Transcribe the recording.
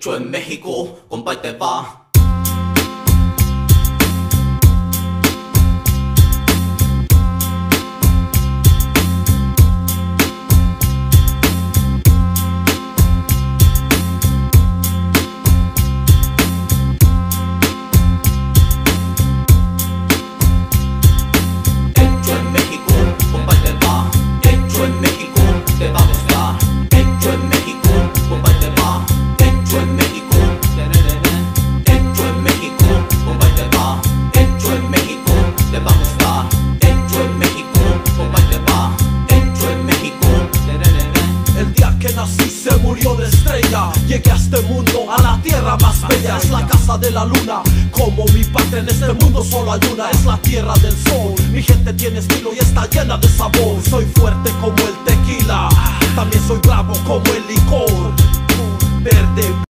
准 Mexico，con。Nací se murió de estrella. Llegué a este mundo, a la tierra más bella. Es la casa de la luna Como mi patria en este mundo solo hay una. Es la tierra del sol. Mi gente tiene estilo y está llena de sabor. Soy fuerte como el tequila También soy bravo como el licor. Verde